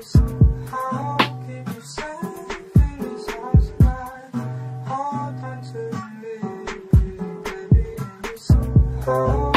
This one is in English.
Oh. keep you safe in. Hold on to me,